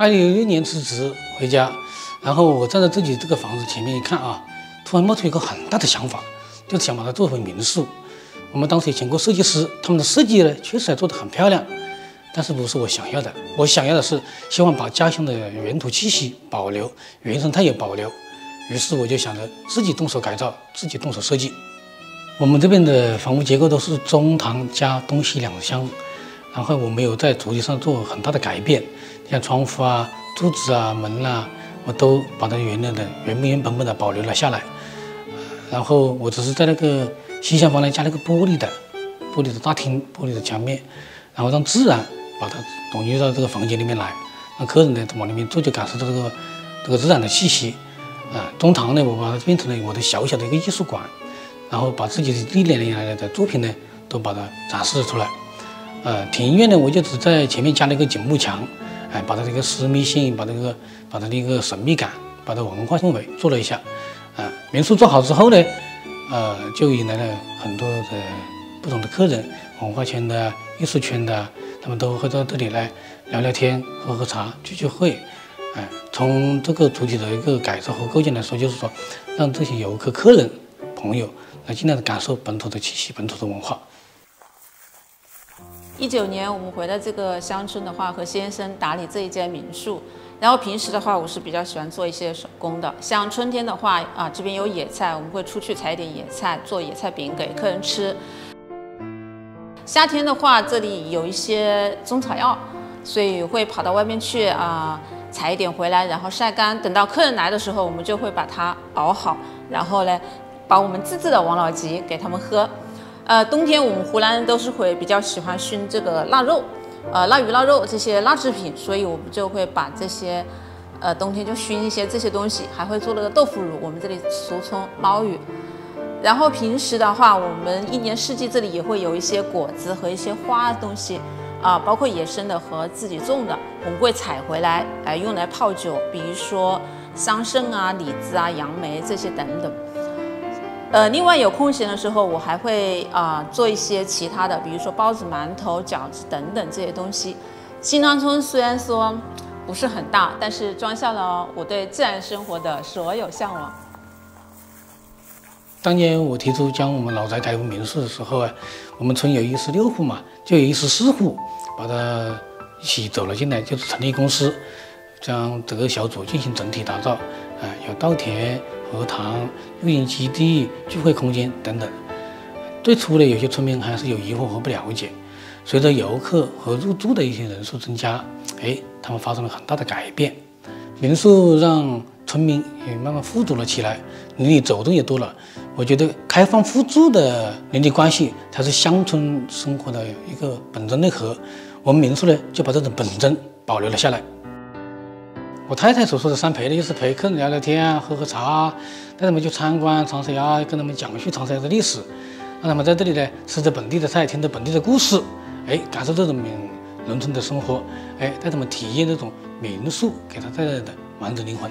二零一六年辞职回家，然后我站在自己这个房子前面一看啊，突然冒出一个很大的想法，就是想把它做回民宿。我们当时也请过设计师，他们的设计呢确实还做得很漂亮，但是不是我想要的。我想要的是希望把家乡的原土气息保留，原生态也保留。于是我就想着自己动手改造，自己动手设计。我们这边的房屋结构都是中堂加东西两厢，然后我没有在主体上做很大的改变。像窗户啊、柱子啊、门啊，我都把它原来的原原本本的保留了下来。然后我只是在那个西厢房呢加了个玻璃的玻璃的大厅、玻璃的墙面，然后让自然把它融入到这个房间里面来，让客人呢往里面坐就感受到这个这个自然的气息。啊，中堂呢，我把它变成了我的小小的一个艺术馆，然后把自己的历年来的作品呢都把它展示出来。呃，庭院呢，我就只在前面加了一个景幕墙。哎，把它这个私密性，把这个把它的一个神秘感，把它文化氛围做了一下。啊，民宿做好之后呢，呃，就引来了很多的不同的客人，文化圈的、艺术圈的，他们都会到这里来聊聊天、喝喝茶、聚聚会。哎，从这个主体的一个改造和构建来说，就是说，让这些游客、客人、朋友来尽量的感受本土的气息、本土的文化。一九年我们回到这个乡村的话，和先生打理这一间民宿。然后平时的话，我是比较喜欢做一些手工的。像春天的话，啊，这边有野菜，我们会出去采一点野菜，做野菜饼给客人吃。夏天的话，这里有一些中草药，所以会跑到外面去啊，采一点回来，然后晒干。等到客人来的时候，我们就会把它熬好，然后呢，把我们自制的王老吉给他们喝。呃，冬天我们湖南人都是会比较喜欢熏这个腊肉，呃，腊鱼、腊肉这些腊制品，所以我们就会把这些，呃，冬天就熏一些这些东西，还会做那个豆腐乳，我们这里俗称猫鱼。然后平时的话，我们一年四季这里也会有一些果子和一些花东西，啊，包括野生的和自己种的，我们会采回来，来用来泡酒，比如说桑葚啊、李子啊、杨梅这些等等。呃，另外有空闲的时候，我还会啊做一些其他的，比如说包子、馒头、饺子等等这些东西。新庄村虽然说不是很大，但是装下了我对自然生活的所有向往。当年我提出将我们老宅改为民宿的时候啊，我们村有一十六户嘛，就有一十四户把它一起走了进来，就是成立公司，将这个小组进行整体打造，啊，有稻田。荷塘、露营基地、聚会空间等等。最初呢，有些村民还是有疑惑和不了解。随着游客和入住的一些人数增加，哎，他们发生了很大的改变。民宿让村民也慢慢富足了起来，邻里走动也多了。我觉得开放互助的邻里关系才是乡村生活的一个本真内核。我们民宿呢，就把这种本真保留了下来。我太太所说的三陪呢，就是陪客人聊聊天啊，喝喝茶啊，带他们去参观长沙崖，跟他们讲述长沙窑的历史，让他们在这里呢吃着本地的菜，听着本地的故事，哎，感受这种民农村的生活，哎，带他们体验这种民宿给他带来的完整灵魂。